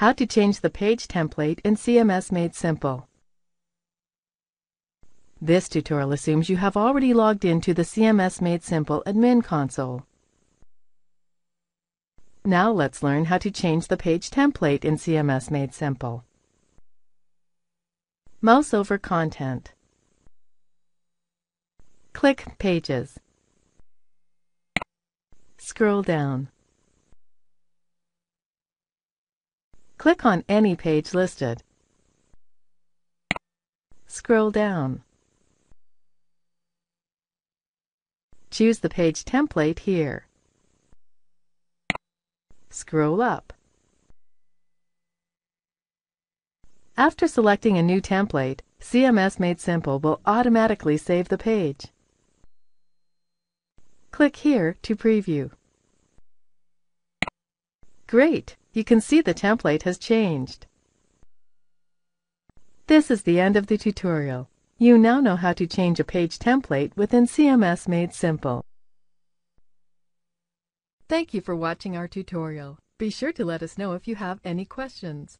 How to change the page template in CMS Made Simple. This tutorial assumes you have already logged into the CMS Made Simple admin console. Now let's learn how to change the page template in CMS Made Simple. Mouse over Content. Click Pages. Scroll down. Click on any page listed. Scroll down. Choose the page template here. Scroll up. After selecting a new template, CMS Made Simple will automatically save the page. Click here to preview. Great! You can see the template has changed. This is the end of the tutorial. You now know how to change a page template within CMS Made Simple. Thank you for watching our tutorial. Be sure to let us know if you have any questions.